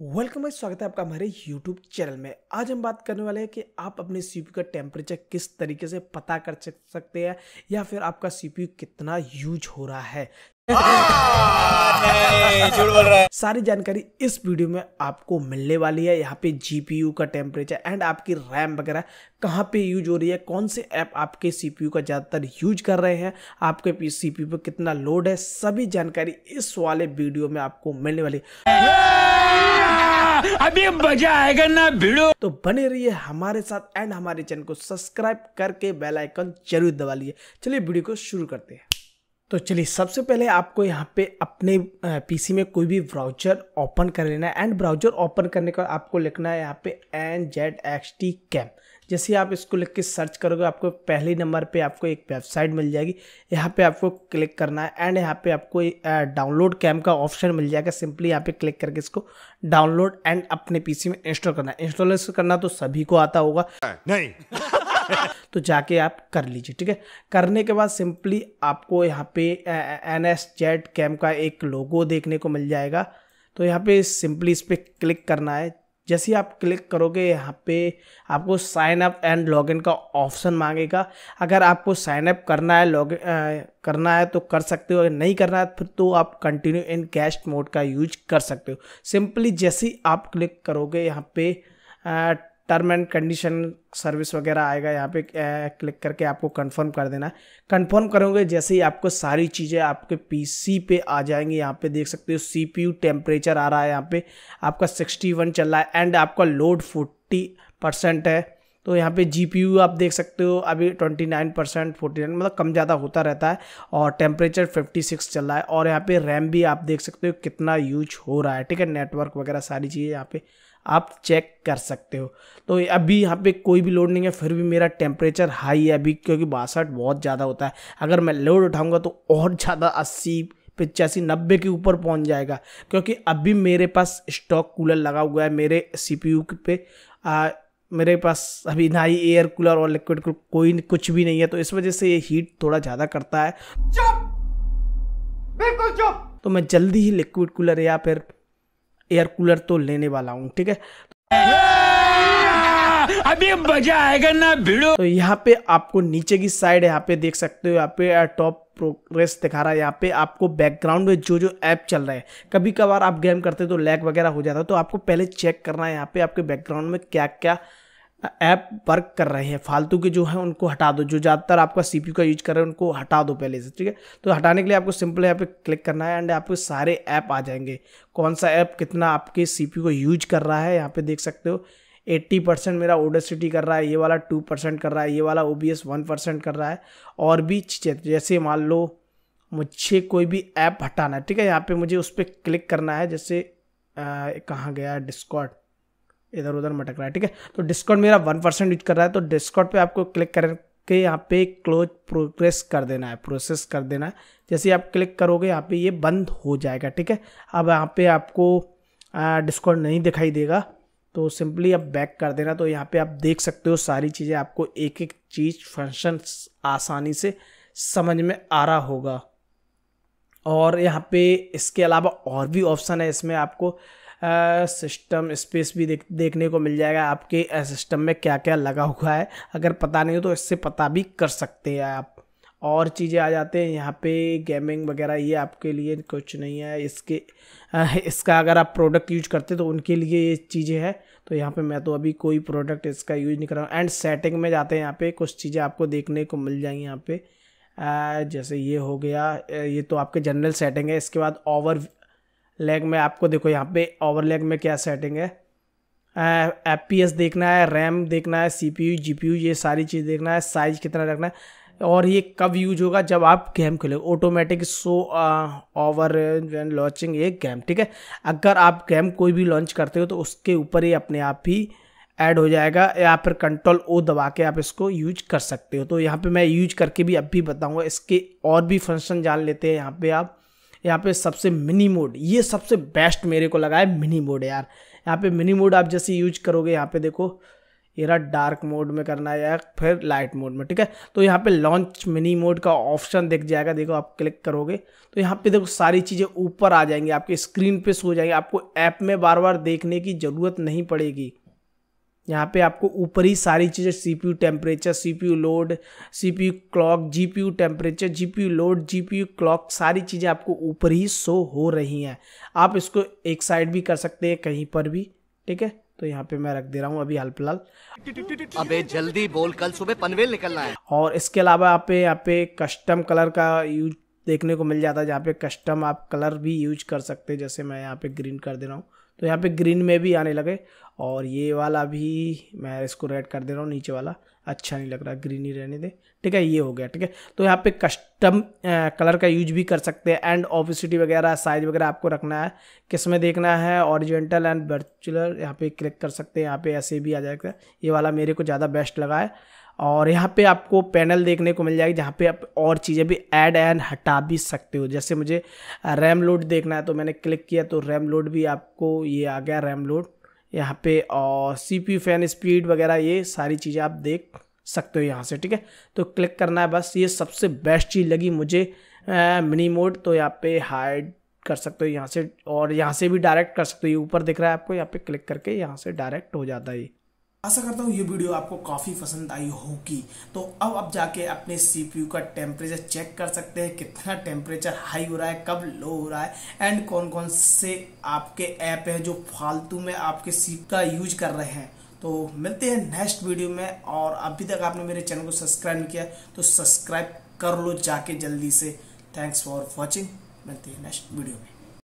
Welcome है स्वागत है आपका हमारे YouTube चैनल में। आज हम बात करने वाले हैं कि आप अपने CPU का टेम्परेचर किस तरीके से पता कर सकते हैं, या फिर आपका CPU कितना यूज़ हो रहा है। है सारी जानकारी इस वीडियो में आपको मिलने वाली है। यहाँ पे जीपीयू का टेम्परेचर एंड आपकी रैम वगैरह कहाँ पे यूज़ हो रही है, कौन से ऐप आपके सीपीयू का ज़्यादातर यूज़ कर रहे हैं, आपके सीपीयू पे कितना लोड है, सभी जानकारी इस वाले वीडियो में आपको मिलने वाली अभी मज़ा आएगा ना, भिड़ो। तो बने रहिए हमारे साथ एंड हमारे चैनल को सब्सक्राइब करके बेल आइकन ज़रूर दबा लिए चलिए वीडियो को शुरू करते हैं। तो चलिए, सबसे पहले आपको यहाँ पे अपने पीसी में कोई भी ब्राउज़र ओपन कर लेना है एंड ब्राउज़र ओपन करने का आपको लिखना है यहाँ पे N Z X T cam जैसे आप इसको लिख के सर्च करोगे आपको पहले नंबर पे आपको एक वेबसाइट मिल जाएगी। यहाँ पे आपको क्लिक करना है एंड यहाँ पे आपको डाउनलोड कैम का ऑप्शन मिल जाएगा। सिंपली यहाँ पे क्लिक करके इसको डाउनलोड एंड अपने पीसी में इंस्टॉल करना है। इंस्टॉल करना तो सभी को आता होगा। नहीं। तो जाके आप कर लीजिए ठीक है? करने के बाद सिंपली आपको यहाँ पे एन एस जेड कैम का एक लोगो देखने को मिल जाएगा। तो यहाँ पे सिंपली इस पर क्लिक करना है। जैसे ही आप क्लिक करोगे यहाँ पे आपको साइन अप एंड लॉगिन का ऑप्शन मांगेगा। अगर आपको साइन अप करना है लॉग करना है तो कर सकते हो। अगर नहीं करना है फिर तो आप कंटिन्यू इन कैश मोड का यूज़ कर सकते हो। सिंपली जैसे ही आप क्लिक करोगे यहाँ पे टर्म एंड कंडीशन सर्विस वगैरह आएगा, यहाँ पे क्लिक करके आपको कंफर्म कर देना है। कंफर्म करोगे, जैसे ही आपको सारी चीज़ें आपके पीसी पे आ जाएँगी, यहाँ पे देख सकते हो सीपीयू टेम्परेचर आ रहा है यहाँ पे, आपका 61 चल रहा है एंड आपका लोड 40 परसेंट है। तो यहाँ पे जीपीयू आप देख सकते हो, अभी 29 परसेंट, फोर्टी मतलब कम ज़्यादा होता रहता है और टेम्परेचर 56 चल रहा है। और यहाँ पे रैम भी आप देख सकते हो कितना यूज़ हो रहा है, ठीक है? नेटवर्क वगैरह सारी चीज़ें यहाँ पे आप चेक कर सकते हो। तो अभी यहाँ पे कोई भी लोड नहीं है फिर भी मेरा टेम्परेचर हाई है अभी क्योंकि बासठ बहुत ज़्यादा होता है। अगर मैं लोड उठाऊँगा तो और ज़्यादा अस्सी पचासी नब्बे के ऊपर पहुँच जाएगा। क्योंकि अभी मेरे पास स्टॉक कूलर लगा हुआ है मेरे सी सीपीयू पे आ, मेरे पास अभी ना ही एयर कूलर और लिक्विड कूलर कोई कुछ भी नहीं है तो इस वजह से ये हीट थोड़ा ज़्यादा करता है। चुप! बिल्कुल चुप! तो मैं जल्दी ही लिक्विड कूलर या फिर एयर कूलर तो लेने वाला हूँ ठीक है? अभी मज़ा आएगा ना भिड़ो। तो यहाँ पे आपको नीचे की साइड यहाँ पे देख सकते हो यहाँ पे टॉप प्रोग्रेस दिखा रहा है। यहाँ पे आपको बैकग्राउंड में जो जो ऐप चल रहे हैं कभी कभार आप गेम करते तो लैग वगैरह हो जाता है तो आपको पहले चेक करना है यहाँ पे आपके बैकग्राउंड में क्या क्या ऐप वर्क कर रहे हैं। फालतू के जो है, उनको हटा दो। जो ज़्यादातर आपका सीपीयू का यूज़ कर रहे हैं, उनको हटा दो पहले से, ठीक है? तो हटाने के लिए आपको सिंपल यहाँ पे क्लिक करना है एंड आपको सारे ऐप आ जाएँगे। कौन सा ऐप कितना आपके सीपीयू को यूज़ कर रहा है, यहाँ पे देख सकते हो। एट्टी परसेंट मेरा ओडेसिटी कर रहा है, ये वाला टू परसेंट कर रहा है, ये वाला ओ बी परसेंट कर रहा है, और भी चीज़ें। जैसे मान लो, मुझे कोई भी ऐप हटाना है, ठीक है? यहाँ पे मुझे उस पर क्लिक करना है, जैसे कहाँ गया? डिस्कॉट इधर उधर मटक रहा है, ठीक है? तो डिस्काउंट मेरा वन परसेंट यूज़ कर रहा है तो डिस्काउंट पे आपको क्लिक करके यहाँ पे क्लोज प्रोग्रेस कर देना है प्रोसेस कर देना है। जैसे आप क्लिक करोगे, यहाँ पे ये बंद हो जाएगा, ठीक है? अब यहाँ पे आपको डिस्काउंट नहीं दिखाई देगा तो सिंपली आप बैक कर देना। तो यहाँ पे आप देख सकते हो सारी चीज़ें आपको एक एक चीज़ फ़ंक्शन आसानी से समझ में आ रहा होगा। और यहाँ पे इसके अलावा और भी ऑप्शन है, इसमें आपको सिस्टम स्पेस भी देख, देखने को मिल जाएगा आपके सिस्टम में क्या क्या लगा हुआ है। अगर पता नहीं हो तो इससे पता भी कर सकते हैं आप। और चीज़ें आ जाते हैं यहाँ पे गेमिंग वगैरह ये आपके लिए कुछ नहीं है। इसके इसका अगर आप प्रोडक्ट यूज़ करते तो उनके लिए ये चीज़ें हैं। तो यहाँ पे मैं तो अभी कोई प्रोडक्ट इसका यूज़ नहीं कर रहा हूँ। एंड सेटिंग में जाते हैं यहाँ पे, कुछ चीज़ें आपको देखने को मिल जाएँगी यहाँ पे। जैसे ये हो गया ये तो आपके जनरल सेटिंग है। इसके बाद ओवर लेग में आपको देखो यहाँ पे ओवर लेग में क्या सेटिंग है? एफ़ पी एस देखना है रैम देखना है C P U G P U ये सारी चीज़ देखना है साइज़ कितना रखना है। और ये कब यूज़ होगा? जब आप गेम खेले ऑटोमेटिक सो ओवर लॉन्चिंग ये गेम ठीक है? अगर आप गेम कोई भी लॉन्च करते हो तो उसके ऊपर ही अपने आप ही ऐड हो जाएगा। या फिर कंट्रोल ओ दबा के आप इसको यूज़ कर सकते हो। तो यहाँ पे मैं यूज़ करके भी अब भी बताऊँगा। इसके और भी फ़ंक्शन जान लेते हैं यहाँ पे आप। यहाँ पे सबसे मिनी मोड ये सबसे बेस्ट मेरे को लगा है मिनी मोड यार। यहाँ पे मिनी मोड आप जैसे यूज़ करोगे, यहाँ पे देखो, ये रहा डार्क मोड में करना है या फिर लाइट मोड में, ठीक है? तो यहाँ पे लॉन्च मिनी मोड का ऑप्शन दिख जाएगा, देखो आप क्लिक करोगे तो यहाँ पे देखो सारी चीज़ें ऊपर आ जाएँगी, आपके स्क्रीन पे सो जाएँगे, आपको ऐप में बार बार देखने की ज़रूरत नहीं पड़ेगी। यहाँ पे आपको ऊपर ही सारी चीज़ें C P CPU temperature CPU load C P U clock G P GPU temperature G P GPU load GPU clock सारी चीज़ें आपको ऊपर ही शो हो रही हैं। आप इसको एक साइड भी कर सकते हैं कहीं पर भी ठीक है? तो यहाँ पे मैं रख दे रहा हूँ अभी हाल फ़िलहाल। अबे जल्दी बोल कल सुबह पनवेल निकलना है। और इसके अलावा आप पे यहाँ पे कस्टम कलर का यूज़ देखने को मिल जाता है जहाँ पे कस्टम आप कलर भी यूज़ कर सकते हैं जैसे मैं यहाँ पे ग्रीन कर दे रहा हूँ। तो यहाँ पे ग्रीन में भी आने लगे और ये वाला भी मैं इसको रेड कर दे रहा हूँ, नीचे वाला। अच्छा नहीं लग रहा ग्रीन ही रहने दे। ठीक है, ये हो गया, ठीक है। तो यहाँ पे कस्टम कलर का यूज़ भी कर सकते हैं एंड ऑफिसिटी वगैरह साइज़ वगैरह आपको रखना है, किसमें देखना है ऑरिजेंटल एंड वर्चुअल यहाँ पे क्लिक कर सकते हैं, यहाँ पे ऐसे भी आ जाएगा। ये वाला मेरे को ज़्यादा बेस्ट लगा है। और यहाँ पे आपको पैनल देखने को मिल जाएगी, जहाँ पे आप और चीज़ें भी ऐड एंड हटा भी सकते हो। जैसे मुझे रैम लोड देखना है तो मैंने क्लिक किया तो रैम लोड भी आपको ये आ गया, रैम लोड। यहाँ पे, और सी पी फ़ैन स्पीड वगैरह ये सारी चीज़ें आप देख सकते हो यहाँ से, ठीक है? तो क्लिक करना है बस। ये सबसे बेस्ट चीज़ लगी मुझे मिनी मोड तो यहाँ पे हाइड कर सकते हो यहाँ से, और यहाँ से भी डायरेक्ट कर सकते हो। ये ऊपर दिख रहा है आपको, यहाँ पे क्लिक करके यहाँ से डायरेक्ट हो जाता है आशा करता हूँ ये वीडियो आपको काफ़ी पसंद आई होगी। तो अब आप जाके अपने सीपीयू का टेम्परेचर चेक कर सकते हैं, कितना टेम्परेचर हाई हो रहा है, कब लो हो रहा है एंड कौन कौन से आपके ऐप हैं जो फालतू में आपके सीप का यूज़ कर रहे हैं। तो मिलते हैं नेक्स्ट वीडियो में, और अभी तक आपने मेरे चैनल को सब्सक्राइब नहीं किया तो सब्सक्राइब कर लो जाके जल्दी से। थैंक्स फॉर वॉचिंग मिलते हैं नेक्स्ट वीडियो में।